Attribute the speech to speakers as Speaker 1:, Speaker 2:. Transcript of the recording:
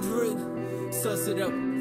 Speaker 1: 100. Suss it up.